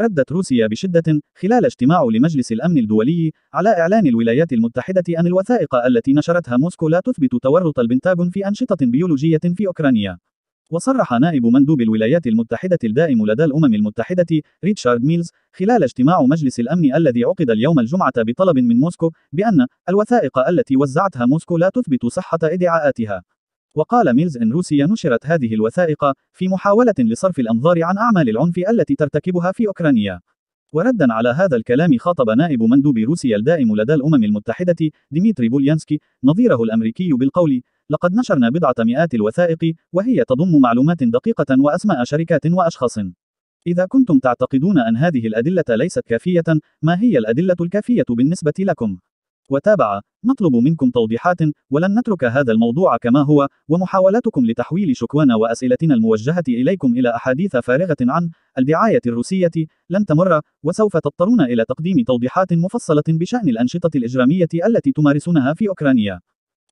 ردت روسيا بشدة خلال اجتماع لمجلس الأمن الدولي على إعلان الولايات المتحدة أن الوثائق التي نشرتها موسكو لا تثبت تورط البنتاغون في أنشطة بيولوجية في أوكرانيا. وصرح نائب مندوب الولايات المتحدة الدائم لدى الأمم المتحدة ريتشارد ميلز خلال اجتماع مجلس الأمن الذي عقد اليوم الجمعة بطلب من موسكو بأن الوثائق التي وزعتها موسكو لا تثبت صحة إدعاءاتها. وقال ميلز إن روسيا نشرت هذه الوثائق في محاولة لصرف الأنظار عن أعمال العنف التي ترتكبها في أوكرانيا. وردا على هذا الكلام خاطب نائب مندوب روسيا الدائم لدى الأمم المتحدة ديميتري بوليانسكي نظيره الأمريكي بالقول لقد نشرنا بضعة مئات الوثائق وهي تضم معلومات دقيقة وأسماء شركات وأشخاص إذا كنتم تعتقدون أن هذه الأدلة ليست كافية ما هي الأدلة الكافية بالنسبة لكم؟ وتابع: نطلب منكم توضيحات، ولن نترك هذا الموضوع كما هو، ومحاولاتكم لتحويل شكوانا وأسئلتنا الموجهة إليكم إلى أحاديث فارغة عن الدعاية الروسية لن تمر، وسوف تضطرون إلى تقديم توضيحات مفصلة بشأن الأنشطة الإجرامية التي تمارسونها في أوكرانيا.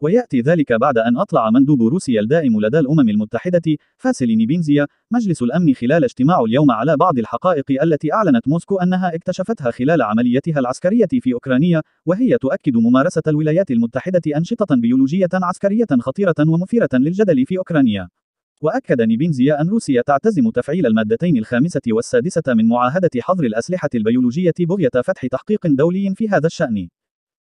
ويأتي ذلك بعد أن أطلع مندوب روسيا الدائم لدى الأمم المتحدة فاسل نيبينزيا مجلس الأمن خلال اجتماع اليوم على بعض الحقائق التي أعلنت موسكو أنها اكتشفتها خلال عمليتها العسكرية في أوكرانيا وهي تؤكد ممارسة الولايات المتحدة أنشطة بيولوجية عسكرية خطيرة ومثيرة للجدل في أوكرانيا. وأكد نيبينزيا أن روسيا تعتزم تفعيل المادتين الخامسة والسادسة من معاهدة حظر الأسلحة البيولوجية بغية فتح تحقيق دولي في هذا الشأن.